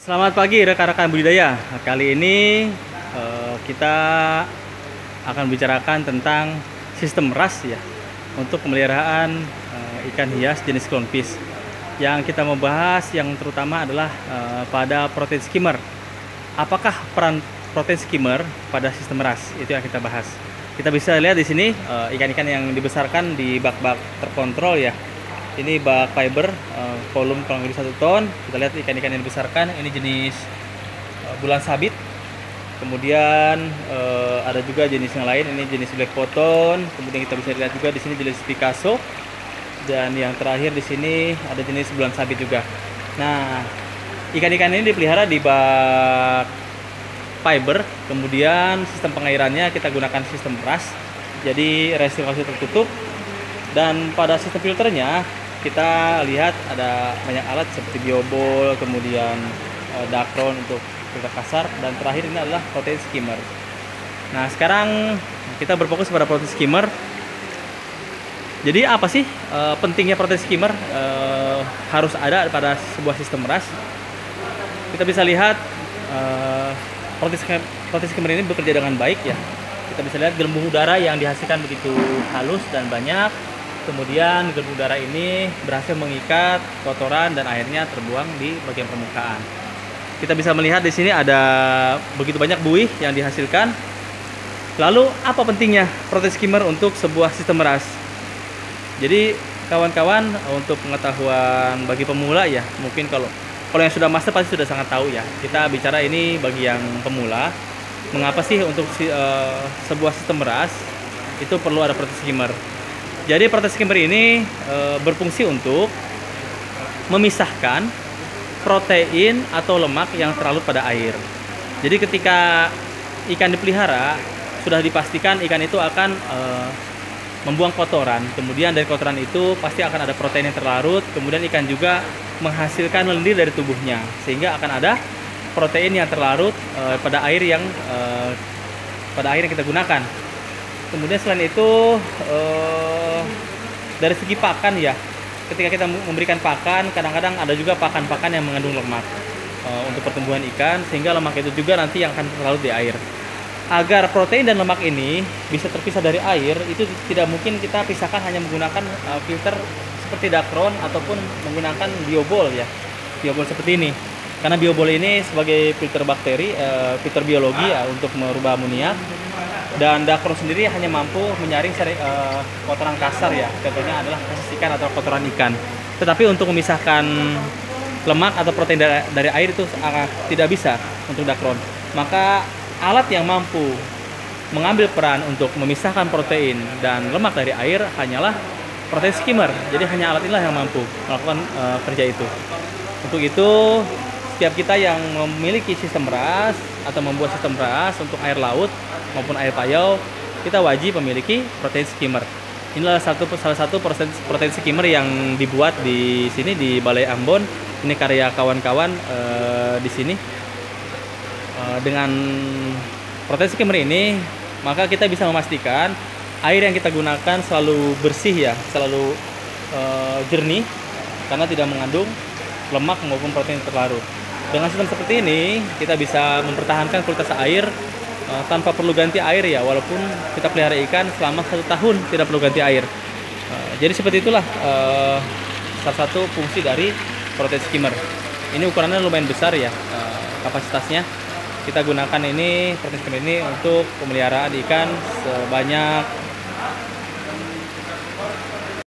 Selamat pagi rekan-rekan budidaya. Kali ini eh, kita akan bicarakan tentang sistem ras ya untuk pemeliharaan eh, ikan hias jenis clownfish. Yang kita membahas yang terutama adalah eh, pada protein skimmer. Apakah peran protein skimmer pada sistem ras? Itu yang kita bahas. Kita bisa lihat di sini ikan-ikan yang dibesarkan di bak-bak terkontrol ya ini bak fiber uh, volume kurang lebih satu ton. Kita lihat ikan-ikan yang dibesarkan. Ini jenis uh, bulan sabit. Kemudian uh, ada juga jenis yang lain. Ini jenis black cotton. Kemudian kita bisa lihat juga di sini jenis Picasso. Dan yang terakhir di sini ada jenis bulan sabit juga. Nah ikan-ikan ini dipelihara di bak fiber. Kemudian sistem pengairannya kita gunakan sistem ras. Jadi resirkulasi tertutup. Dan pada sistem filternya kita lihat ada banyak alat seperti biobol kemudian uh, dakron untuk filter kasar dan terakhir ini adalah protein skimmer. Nah sekarang kita berfokus pada protein skimmer. Jadi apa sih uh, pentingnya protein skimmer? Uh, harus ada pada sebuah sistem ras. Kita bisa lihat uh, protein, protein skimmer ini bekerja dengan baik ya. Kita bisa lihat gelembung udara yang dihasilkan begitu halus dan banyak kemudian gelembung udara ini berhasil mengikat kotoran dan airnya terbuang di bagian permukaan. Kita bisa melihat di sini ada begitu banyak buih yang dihasilkan. Lalu apa pentingnya protein skimmer untuk sebuah sistem ras? Jadi kawan-kawan untuk pengetahuan bagi pemula ya, mungkin kalau kalau yang sudah master pasti sudah sangat tahu ya. Kita bicara ini bagi yang pemula, mengapa sih untuk uh, sebuah sistem ras itu perlu ada protein skimmer? Jadi protein skimmer ini e, berfungsi untuk memisahkan protein atau lemak yang terlalu pada air. Jadi ketika ikan dipelihara sudah dipastikan ikan itu akan e, membuang kotoran. Kemudian dari kotoran itu pasti akan ada protein yang terlarut. Kemudian ikan juga menghasilkan lendir dari tubuhnya sehingga akan ada protein yang terlarut e, pada air yang e, pada air yang kita gunakan. Kemudian selain itu uh, dari segi pakan ya, ketika kita memberikan pakan, kadang-kadang ada juga pakan-pakan yang mengandung lemak uh, untuk pertumbuhan ikan, sehingga lemak itu juga nanti yang akan terlarut di air. Agar protein dan lemak ini bisa terpisah dari air, itu tidak mungkin kita pisahkan hanya menggunakan uh, filter seperti dakron ataupun menggunakan biobol ya, biobol seperti ini. Karena biobol ini sebagai filter bakteri, uh, filter biologi ya untuk merubah amoniak dan dakron sendiri hanya mampu menyaring seri, uh, kotoran kasar ya. Contohnya adalah ikan atau kotoran ikan. Tetapi untuk memisahkan lemak atau protein dari, dari air itu uh, tidak bisa untuk dakron maka alat yang mampu mengambil peran untuk memisahkan protein dan lemak dari air hanyalah protein skimmer. Jadi hanya alat inilah yang mampu melakukan uh, kerja itu. Untuk itu setiap kita yang memiliki sistem ras atau membuat sistem ras untuk air laut maupun air payau kita wajib memiliki protein skimmer. Inilah satu salah satu protein, skimmer yang dibuat di sini di Balai Ambon. Ini karya kawan-kawan e, di sini. E, dengan protein skimmer ini maka kita bisa memastikan air yang kita gunakan selalu bersih ya selalu e, jernih karena tidak mengandung lemak maupun protein terlarut. Dengan sistem seperti ini, kita bisa mempertahankan kualitas air uh, tanpa perlu ganti air ya, walaupun kita pelihara ikan selama satu tahun tidak perlu ganti air. Uh, jadi seperti itulah uh, salah satu fungsi dari protein skimmer. Ini ukurannya lumayan besar ya uh, kapasitasnya. Kita gunakan ini protein skimmer ini untuk pemeliharaan ikan sebanyak